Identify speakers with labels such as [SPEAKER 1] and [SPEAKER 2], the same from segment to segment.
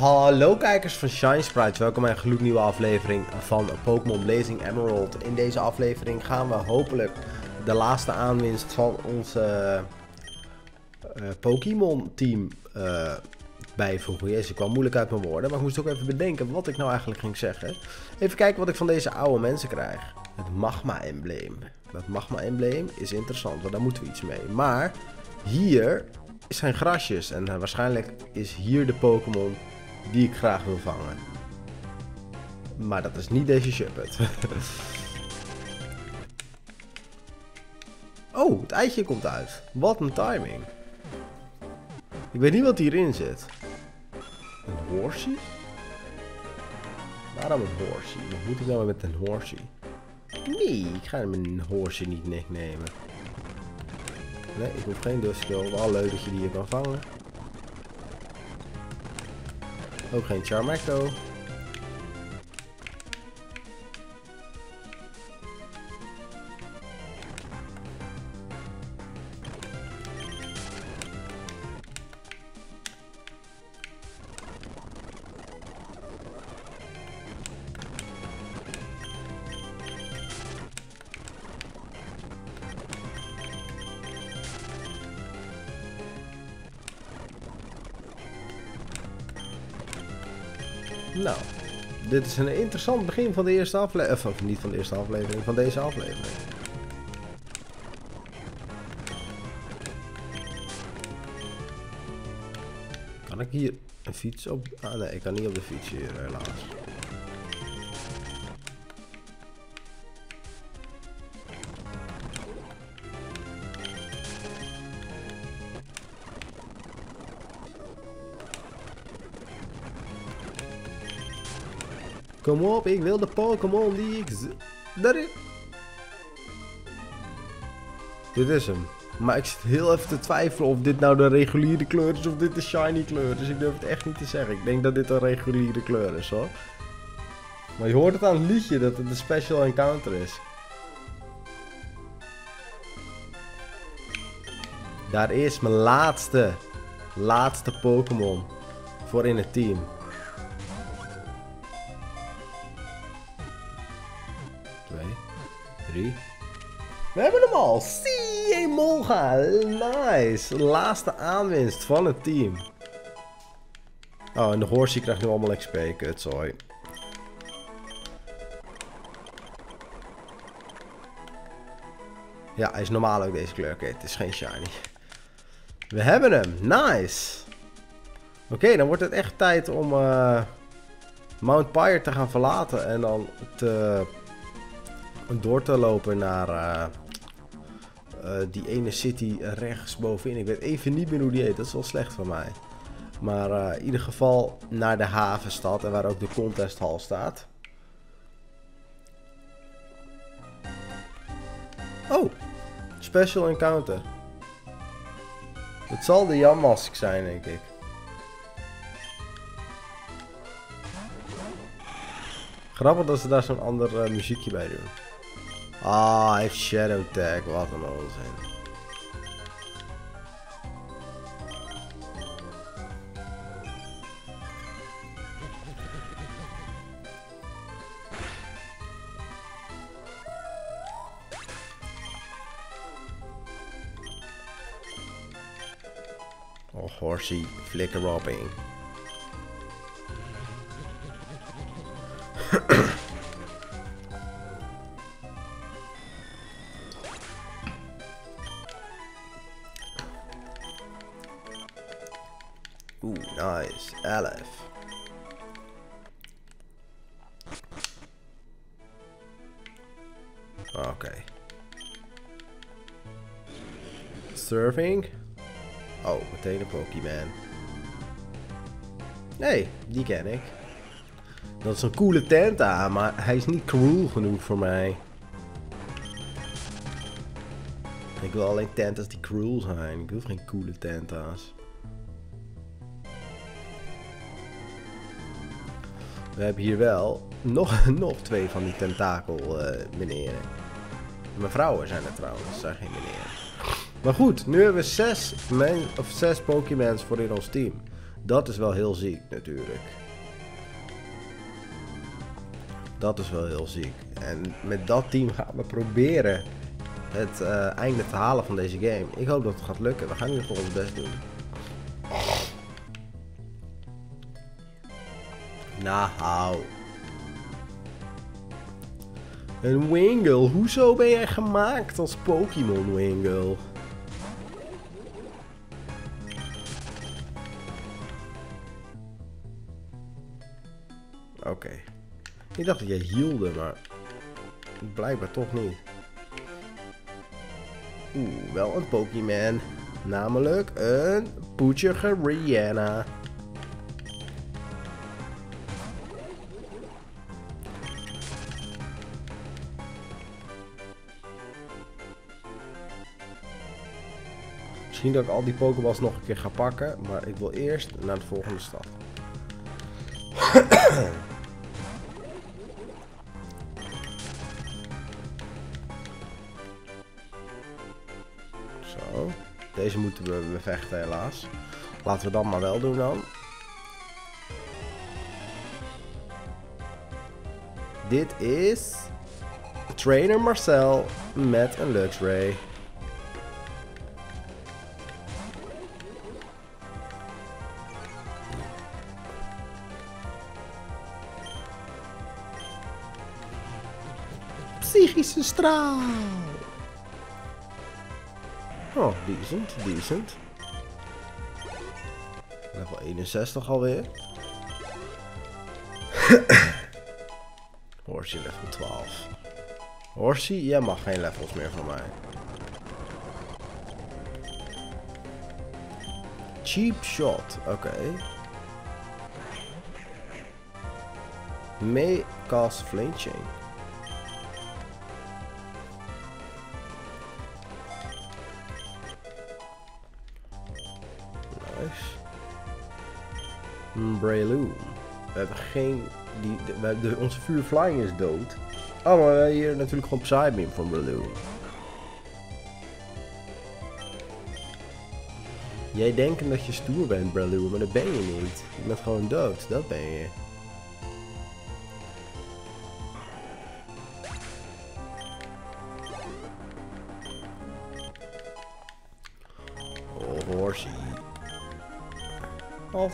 [SPEAKER 1] Hallo kijkers van Shine Sprites, welkom bij een gloednieuwe aflevering van Pokémon Blazing Emerald. In deze aflevering gaan we hopelijk de laatste aanwinst van ons uh, Pokémon team uh, bijvoegen. Jezus, ik kwam moeilijk uit mijn woorden, maar ik moest ook even bedenken wat ik nou eigenlijk ging zeggen. Even kijken wat ik van deze oude mensen krijg. Het magma embleem. Dat magma embleem is interessant, want daar moeten we iets mee. Maar hier zijn grasjes en waarschijnlijk is hier de Pokémon die ik graag wil vangen. Maar dat is niet deze Shuppet. oh, het eitje komt uit. Wat een timing. Ik weet niet wat hierin zit. Een horsey? Waarom een horsey? Wat moet ik nou met een horsey? Nee, ik ga mijn horsey niet nemen. Nee, ik hoef geen Duskull. Wel leuk dat je die hier kan vangen. Ook geen Charmecto. Nou, dit is een interessant begin van de eerste aflevering. Of niet van de eerste aflevering, van deze aflevering. Kan ik hier een fiets op... Ah nee, ik kan niet op de fiets hier helaas. Kom op, ik wil de Pokémon die ik... Daar is... Dit is hem. Maar ik zit heel even te twijfelen of dit nou de reguliere kleur is of dit de shiny kleur. Dus ik durf het echt niet te zeggen. Ik denk dat dit een reguliere kleur is hoor. Maar je hoort het aan het liedje dat het een special encounter is. Daar is mijn laatste, laatste Pokémon voor in het team. We hebben hem al. Zie Molga. Nice. Laatste aanwinst van het team. Oh, en de horsey krijgt nu allemaal XP. Kutzooi. Ja, hij is normaal ook deze kleur. Oké, het is geen shiny. We hebben hem. Nice. Oké, dan wordt het echt tijd om uh, Mount Pyre te gaan verlaten. En dan te door te lopen naar uh, uh, die ene city rechts bovenin. Ik weet even niet meer hoe die heet, dat is wel slecht van mij. Maar uh, in ieder geval naar de havenstad en waar ook de contesthal staat. Oh, special encounter. Het zal de Jammask zijn, denk ik. Grappig dat ze daar zo'n ander muziekje bij doen. Ah, hij heeft Shadow Tag. Wat een onzin. Oh, horsey flicker robbing. Nice. Aleph. Oké. Okay. Surfing. Oh, meteen een Pokémon. Nee, die ken ik. Dat is een coole Tenta, maar hij is niet cool genoeg voor mij. Ik wil alleen tentas die cruel zijn. Ik wil geen coole tentas. We hebben hier wel nog, nog twee van die tentakel uh, meneren. Mijn vrouwen zijn er trouwens, zijn geen meneren. Maar goed, nu hebben we zes, men, of zes Pokémons voor in ons team. Dat is wel heel ziek natuurlijk. Dat is wel heel ziek. En met dat team gaan we proberen het uh, einde te halen van deze game. Ik hoop dat het gaat lukken. We gaan ieder geval ons best doen. Nou. Een Wingle. Hoezo ben jij gemaakt als Pokémon Wingle? Oké. Ik dacht dat jij hielde, maar blijkbaar toch niet. Oeh, wel een Pokémon. Namelijk een poetsige Rihanna. Misschien dat ik al die Pokéballs nog een keer ga pakken, maar ik wil eerst naar de volgende stad. Zo. Deze moeten we bevechten helaas. Laten we dat maar wel doen dan. Dit is Trainer Marcel met een Luxray. Psychische straal. Oh, decent, decent. Level 61 alweer. Horsey level 12. Horsey, jij mag geen levels meer van mij. Cheap shot, oké. Okay. May cast flame. Breloom. We hebben geen... Die, de, de, onze vuur flying is dood. Oh, maar we hebben hier natuurlijk gewoon Psybeam van Breloom. Jij denkt dat je stoer bent, Breloom, maar dat ben je niet. Je bent gewoon dood, dat ben je.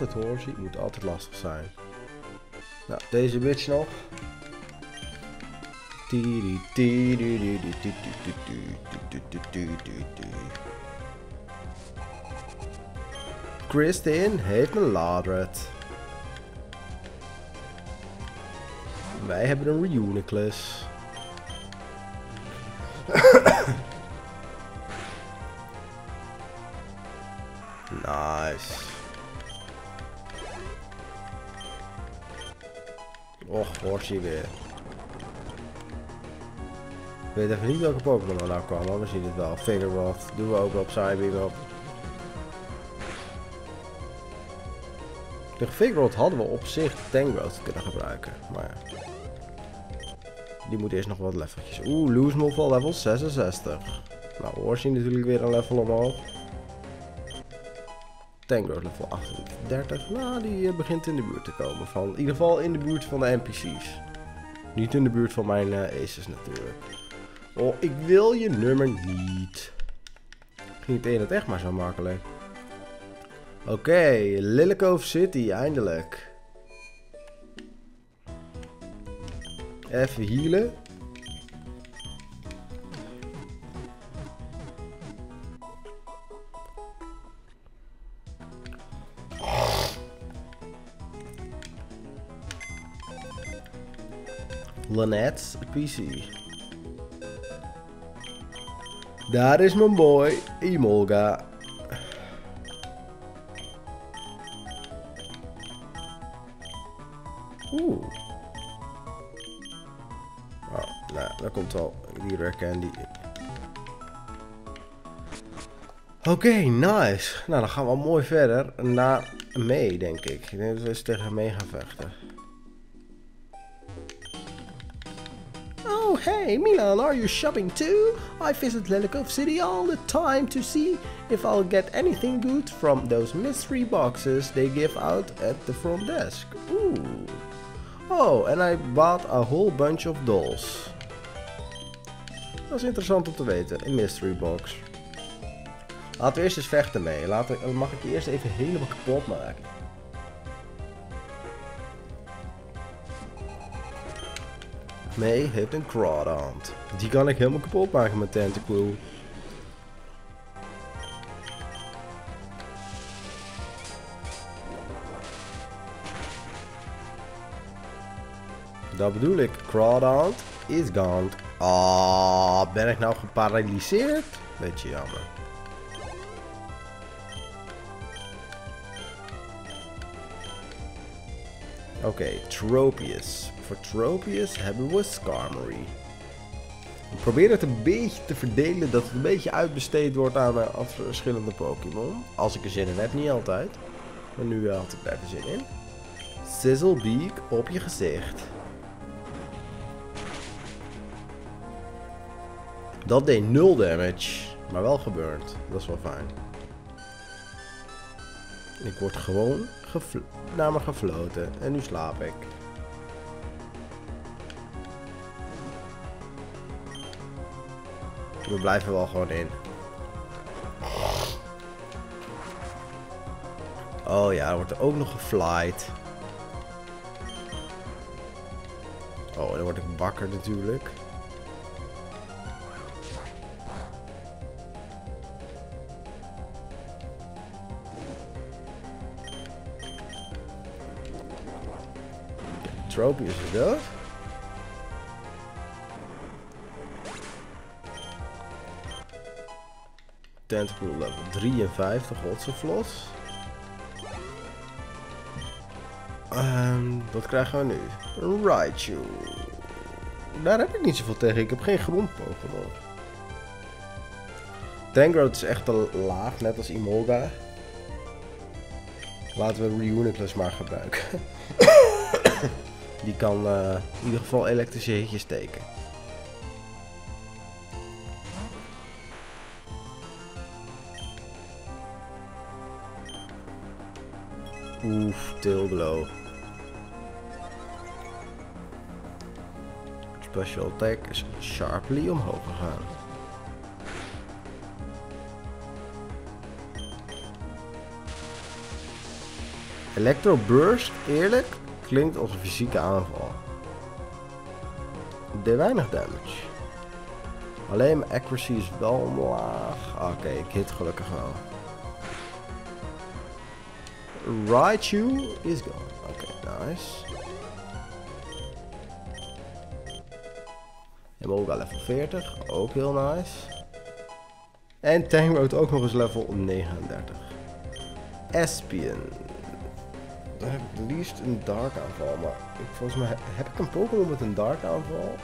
[SPEAKER 1] Altijd horsey, moet altijd lastig zijn. Nou, deze bitch nog. Kristin heeft een Ladret. Wij hebben een Reuniclus. nice. Och, Horsey weer. Ik weet even niet welke Pokémon er nou kwam, maar we zien het wel. Fingerrot doen we ook op Psybeam op. De Fingerrot hadden we op zich Tangrowth kunnen gebruiken, maar. Die moet eerst nog wat leveltjes. Oeh, Loosemove al level 66. Nou, Horsey natuurlijk weer een level omhoog. Tangrowth level 38. Nou, die uh, begint in de buurt te komen. Van, in ieder geval in de buurt van de NPC's. Niet in de buurt van mijn uh, aces natuurlijk. Oh, ik wil je nummer niet. Het in het echt maar zo makkelijk. Oké, okay, City, eindelijk. Even healen. Lynette's PC. Daar is mijn boy, Emolga. Oeh. Oh, nou, daar komt al die rare candy. Oké, nice. Nou, dan gaan we mooi verder naar mee, denk ik. Ik denk dat we eens tegen mee gaan vechten. Hey Milan, are you shopping too? I visit Lelikov City all the time to see if I'll get anything good from those mystery boxes they give out at the front desk. Ooh. Oh, and I bought a whole bunch of dolls. Dat is interessant om te weten, een mystery box. Laten we eerst eens vechten mee. Laten, mag ik je eerst even helemaal kapot maken. May heeft een Crawdaunt. Die kan ik helemaal kapot maken met Tentacool. Dat bedoel ik. Crawdaunt is gone. Ah, ben ik nou geparalyseerd? Beetje jammer. Oké, Tropius. Voor Tropius hebben we Skarmory. Ik probeer het een beetje te verdelen dat het een beetje uitbesteed wordt aan uh, verschillende Pokémon. Als ik er zin in heb, niet altijd. Maar nu had ik daar zin in. Sizzlebeak op je gezicht. Dat deed 0 damage, maar wel gebeurd. Dat is wel fijn. Ik word gewoon naar me gefloten en nu slaap ik. We blijven wel gewoon in. Oh ja, er wordt er ook nog geflight. Oh, dan word ik wakker natuurlijk. Tropius is dood. Level 53, Godsevlot. Um, wat krijgen we nu? Raichu. Daar heb ik niet zoveel tegen. Ik heb geen grond-Pokémon. Tangrowth is echt te laag, net als Imolga. Laten we Reuniclus maar gebruiken. Die kan uh, in ieder geval elektrische hitjes steken. Oef, Tilglow. Special attack is sharply omhoog gegaan. Electro Burst, eerlijk, klinkt als een fysieke aanval. deed weinig damage. Alleen mijn accuracy is wel omlaag. Ah, oké, ik hit gelukkig wel. Raichu is gone. Oké, okay, nice. En wel level 40. Ook heel nice. En Tangrowth ook nog eens level 39. Espion. Dan heb ik het liefst een dark aanval. Maar ik, volgens mij heb ik een Pokémon met een dark aanval.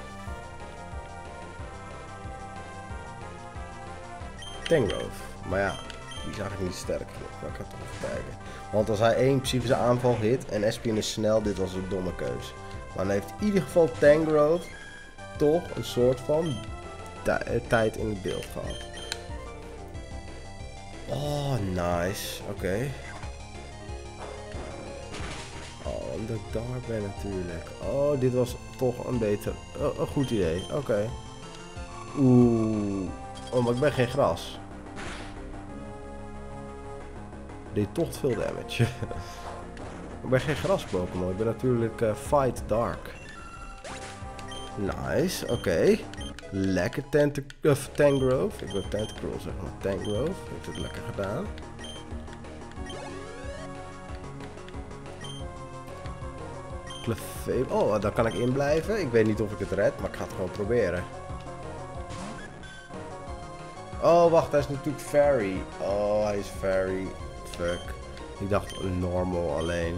[SPEAKER 1] Tangrowth. Maar ja, die is eigenlijk niet sterk. Maar ik ga toch even kijken. Want als hij één psychische aanval hit en Espion is snel, dit was een domme keus. Maar dan heeft in ieder geval Tangrowth toch een soort van eh, tijd in het beeld gehad. Oh, nice. Oké. Omdat ik daar ben natuurlijk. Oh, dit was toch een beter... Oh, een goed idee. Oké. Oeh. Oh, maar ik ben geen gras. Deed toch veel damage. ik ben geen gras Pokémon. Ik ben natuurlijk uh, Fight Dark. Nice, oké. Lekker uh, Tangrowth. Ik wil Tentacruel zeg maar. Tangrowth. Heeft het lekker gedaan. Oh, daar kan ik in blijven. Ik weet niet of ik het red, maar ik ga het gewoon proberen. Oh, wacht, hij is natuurlijk fairy. Oh, hij is fairy. Fuck. Ik dacht normal alleen.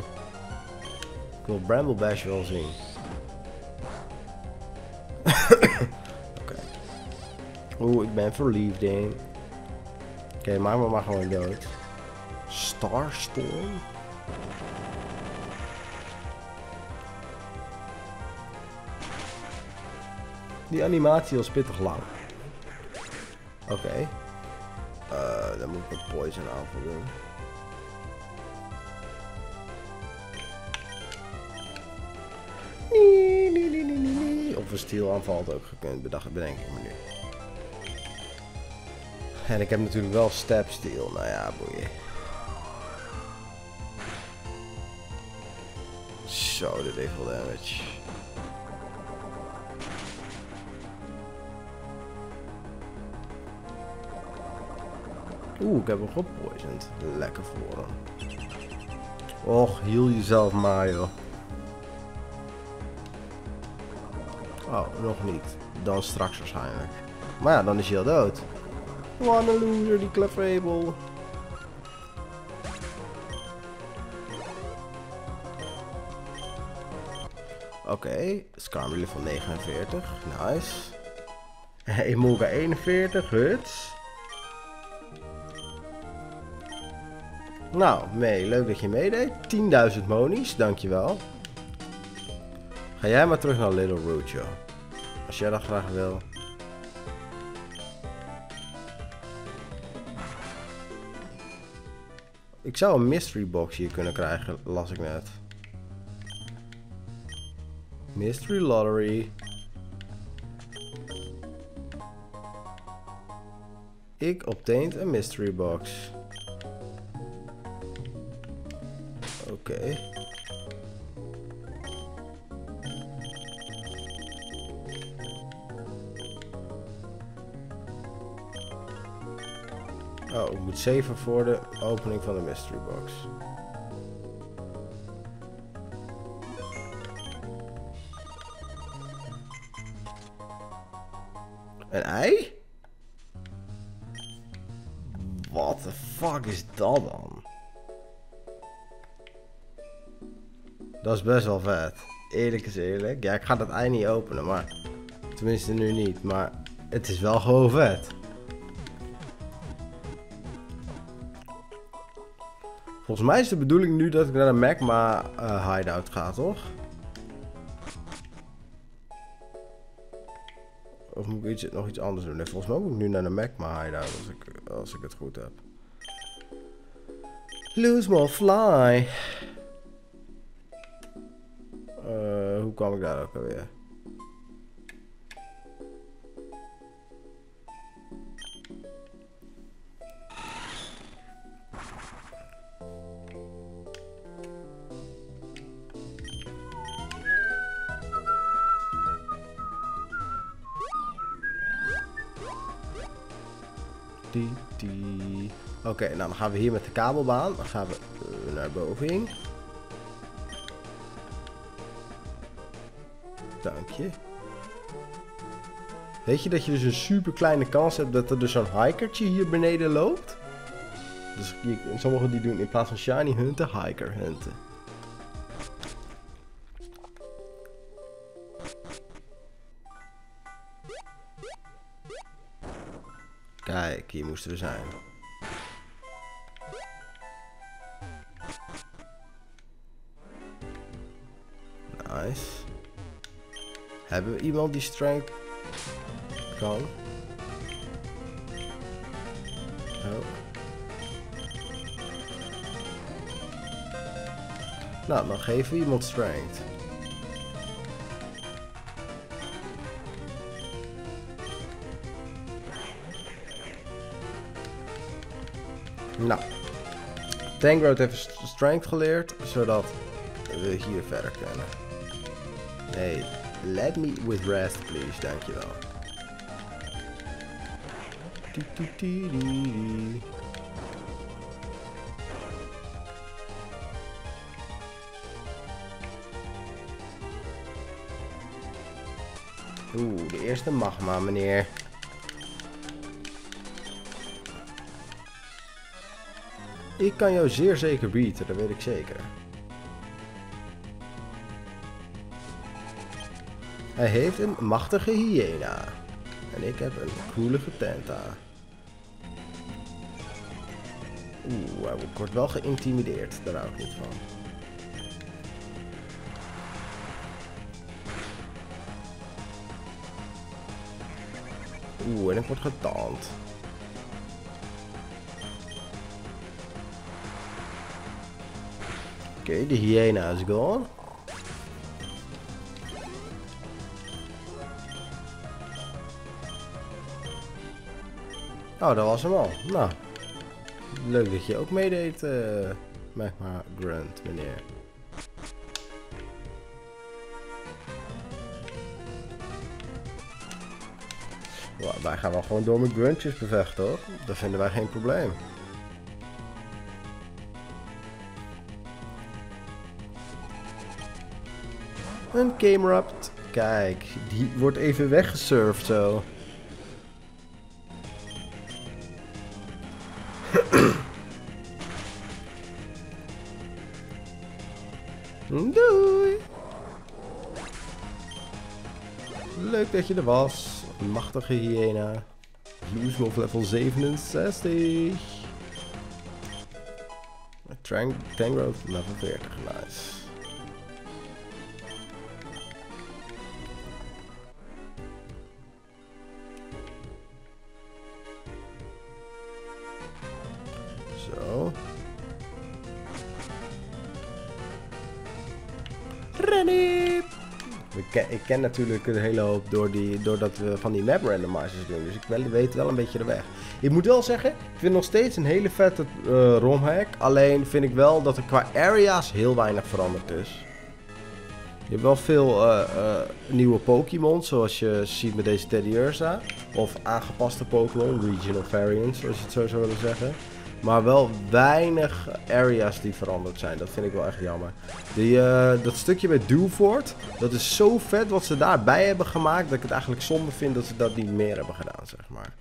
[SPEAKER 1] Ik wil Bramble Bash wel zien. Oké. Oeh, ik ben verliefd, ding. Oké, okay, maak me maar gewoon dood. Starstorm? Die animatie was pittig lang. Oké. Eh, dan moet ik een poison aanval doen. Nee, nee, nee, nee, nee. Of een stielaanval had ook gekund, bedacht, bedenk ik me nu. En ik heb natuurlijk wel step steel. Nou ja, boeien. Zo, dit heeft veel damage. Oeh, ik heb hem gepoisoned. Lekker voor hem. Och, heal jezelf maar, joh. Oh, nog niet. Dan straks waarschijnlijk. Maar ja, dan is hij al dood. What a loser, die Clefable. Oké, okay. Level 49. Nice. Emolga 41, huts. Nou, mee, leuk dat je meedeed. 10.000 monies, dankjewel. Ga jij maar terug naar Little Root. Als jij dat graag wil. Ik zou een mystery box hier kunnen krijgen, las ik net. Mystery lottery. Ik obtained een mystery box. Oké. Okay. Oh, ik moet zeven voor de opening van de mystery box. Een ei? What the fuck is dat dan? Dat is best wel vet. Eerlijk is eerlijk. Ja, ik ga dat ei niet openen, maar... Tenminste nu niet, maar... Het is wel gewoon vet. Volgens mij is de bedoeling nu dat ik naar de magma uh, hideout ga, toch? Of moet ik iets, nog iets anders doen? Nee, volgens mij moet ik nu naar de magma hideout als ik, als ik het goed heb. Lose more fly. Uh, hoe kwam ik daar ook alweer? Oké, nou dan gaan we hier met de kabelbaan. Dan gaan we uh, naar boven. Weet je dat je dus een super kleine kans hebt dat er dus zo'n hikertje hier beneden loopt? Dus sommigen die doen in plaats van shiny hunten, hiker hunten. Kijk, hier moesten we zijn. Hebben we iemand die strength kan? Nou, dan geven we iemand strength. Nou. Tangrowth heeft strength geleerd, zodat we hier verder kunnen. Nee, let me with rest, please. Dankjewel. Oeh, de eerste magma, meneer. Ik kan jou zeer zeker bieden, dat weet ik zeker. Hij heeft een machtige hyena. En ik heb een koelige tenta. Oeh, hij wordt wel geïntimideerd. Daar hou ik niet van. Oeh, en ik word getand. Oké, de hyena is gone. Oh, dat was hem al. Nou, leuk dat je ook meedeed, uh, Magma Grunt, meneer. Wij gaan wel gewoon door met gruntjes bevechten, hoor. Dat vinden wij geen probleem. Een Camerupt. Kijk, die wordt even weggesurfd zo. Dat je er was. Machtige hyena. Loose level 67. Tangrowth level 40. Nice. Ik ken, ik ken natuurlijk een hele hoop door die, doordat we van die map randomizers doen. Dus ik weet wel een beetje de weg. Ik moet wel zeggen, ik vind nog steeds een hele vette uh, romhack. Alleen vind ik wel dat er qua areas heel weinig veranderd is. Je hebt wel veel uh, uh, nieuwe Pokémon, zoals je ziet met deze Teddy Ursa. Of aangepaste Pokémon, regional variants, zoals je het zo zou willen zeggen. Maar wel weinig areas die veranderd zijn. Dat vind ik wel echt jammer. Die, uh, dat stukje met Dewford, dat is zo vet wat ze daarbij hebben gemaakt. Dat ik het eigenlijk zonde vind dat ze dat niet meer hebben gedaan, zeg maar.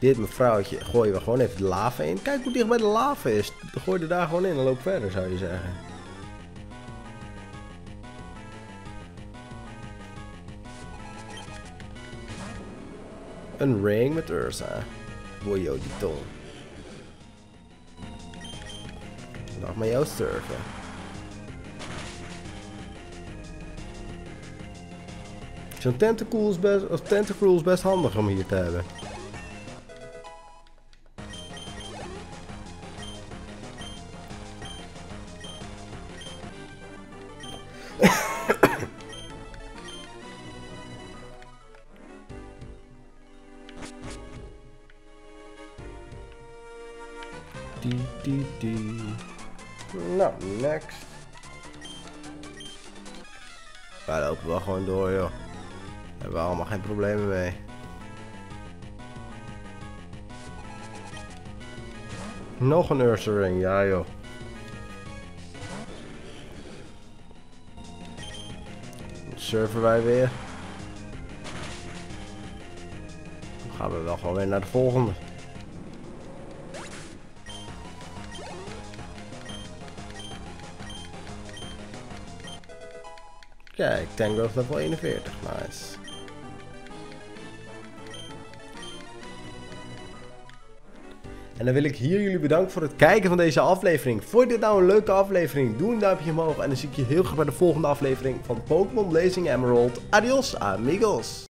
[SPEAKER 1] Dit mevrouwtje gooien we gewoon even de lava in. Kijk hoe dicht bij de lava is. Gooi er daar gewoon in en loop verder zou je zeggen. Een ring met Ursa. Boyo die tong. Nog maar jou surfen. Zo'n tentacle is best handig om hier te hebben. Next. Wij lopen wel gewoon door, joh. Hebben we allemaal geen problemen mee. Nog een Ursaring, ja joh. Surfen wij weer. Dan gaan we wel gewoon weer naar de volgende. Kijk, Tangrowth level 41. Nice. En dan wil ik hier jullie bedanken voor het kijken van deze aflevering. Vond je dit nou een leuke aflevering? Doe een duimpje omhoog. En dan zie ik je heel graag bij de volgende aflevering van Pokémon Blazing Emerald. Adios, amigos.